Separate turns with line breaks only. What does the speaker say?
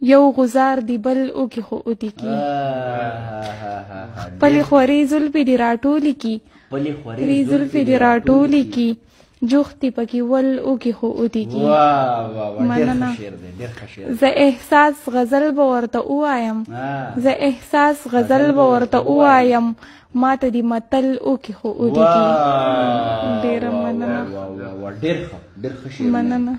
یو غزار دی بل او کې خو اوتی کی خپل خوري زلفي دی راټولي کی
خپل خوري
زلفي دی راټولي کی جوختی پکې ول او کې خو اوتی کی
واه واه واه
مننه زه احساس غزل به ورته وایم زه احساس غزل به ورته وایم ما ته دی متل او کې خو اوتی کی
ډیر
مننه
ډیر ښه ډیر ښه
مننه